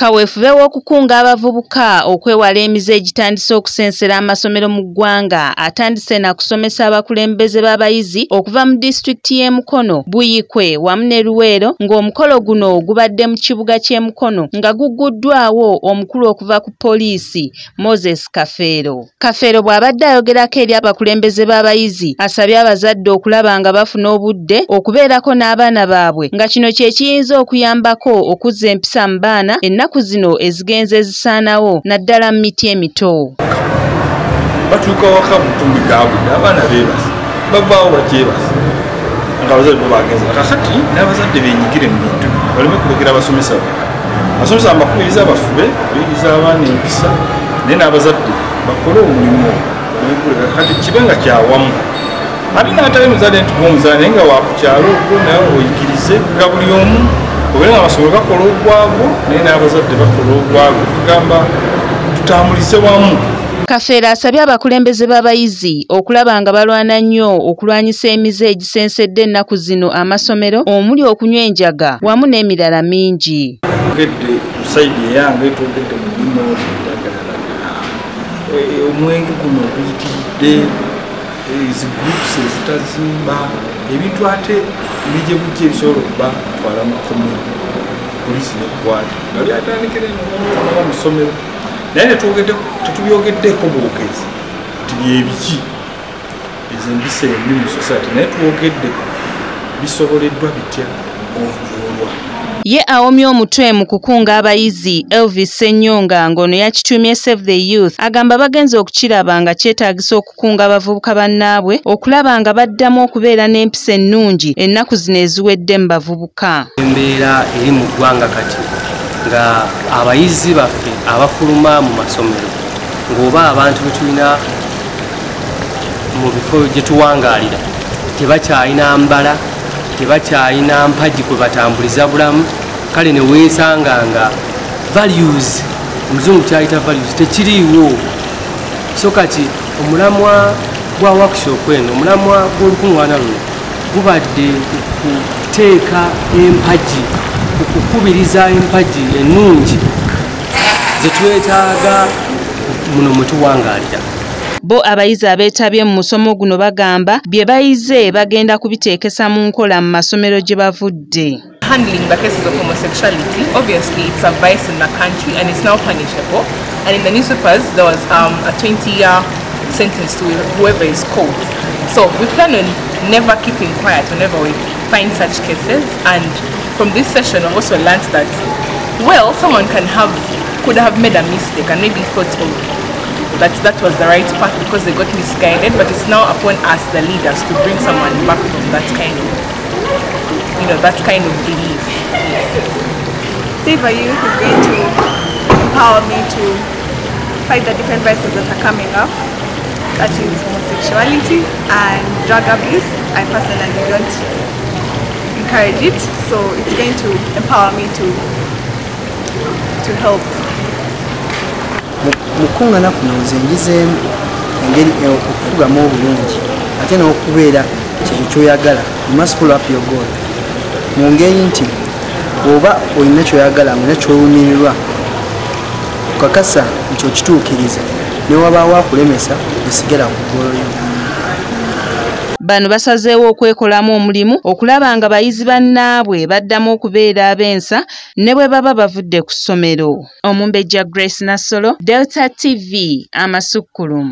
kaweefube w'okukunga abavubuka okwewala emize egitandise okusensera amasomero mu ggwanga atandise na kusomesa abakulembeze b'abayizi okuva mu disitulikiti y'e mukono buyikwe wamu ne luweero ng'omukolo guno gubadde mu kibuga ky'e mukono nga gugguddwawo omukulu okuva ku poliisi moses kafeero. Kafeero bw'abadde ayogerako eri abakulembeze b'abayizi asabye abazadde okulaba nga bafuna obudde okubeerako n'abaana baabwe nga kino kye kiyinza okuyambako okuzza empisa mu baana ennaku ennaku zino ezigenze ezisaanawo naddala mu miti emito. Batuuka waka butumbi gabudde abaana beebase bavaawo batyebase nga abazadde bo bagenza kakati n'abazadde benyigire mu bintu baleme kulekera abasomesa abasomesa amakubiriza bafube bayiriza abaana empisa naye n'abazadde bakole omulimu kati kibe nga kyawamu ate naatali muzadde nti gomuzadde naye nga wakukyalo ogwo naye oyigirize ga buli omu obenga amasomero gakola ogwagwo naye n'abazadde bakola ogwagwo tugamba tutambulize wamu. Kafeera asabye abakulembeze b'abayizi okulaba nga balwana nnyo okulwanyisa emize egisensedde ennaku zino amasomero omuli okunywa enjaga wamu n'emirala mingi. Ogedde saidi eyange twogedde mu bino omwenge guno oguyitiridde ezigroups ezitazimba ebintu ate ebije bujja ebisobola okuba twala mu komero polisi nekwata nga byatandikira enoa mu ssomero. Naye tetubyogeddeeko bwogezi ti byebiki ezembisa embi mu society. Naye twogedde bisoboleddwa bitya? Ovuulwa ye awomye omutwe mu kukunga abayizi elvis ssenyonga ng'ono yakitumye save the youth. Agamba bagenza okukiraba nga kyetaagisa okukunga abavubuka bannaabwe okulaba nga baddamu okubeera n'empisa ennungi ennaku zino eziwedde mu bavubuka. Embeera eri mu ggwanga kati nga abayizi baffe abafuluma mu masomero ng'oba abantu betulina mu bifo gye tuwangaalira tebakyalina mbala tebakyalina mpagi kwe batambuliza bulamu. Kale ne weesanga nga values omuzungu kyayita values tekiriiwo. So kati omulamwa gwa workshop eno omulamwa gw'olukuŋŋaana luno gubadde okuteeka empagi okukubiriza empagi ennungi zetwetaaga muno mwe tuwangaalira bo abayizi mu musomo guno bagamba bye bayize bagenda kubiteekesa mu nkola mu masomero gye bavudde. Handling the cases of homosexuality obviously it's a vice in the country and it's now punishable. And in the newspapers there was um, a 20 year sentence to whoever is caught. So we plan on never keeping quiet whenever we find such cases. And from this session I've also learned that well someone can have could have made a mistake and maybe thought of that that was the right path because they got misguided but it's now upon us the leaders to bring someone back from that kind of you know that kind of belief. Save a Youth is going to empower me to fight the different vices that are coming up. That is homosexuality and drug abuse. I personally don't encourage it so it's going to empower me to to help mu kukuŋŋaana kuno nze njizeemu engeri okufugamu obulungi ate n'okubeera kintu kyoyagala. Masfulapyogol mu ngeri nti bw'oba olina kyoyagala olina kyolumirirwa okakasa nti okituukiriza newabaawo akulemesa osigala ku goloyo bano basazeewo okwekolamu omulimu okulaba nga bayizi bannaabwe baddamu okubeera ab'ensa ne bwe baba bavudde ku ssomero. Omumbejja grace nassolo delta tv amasukkulumu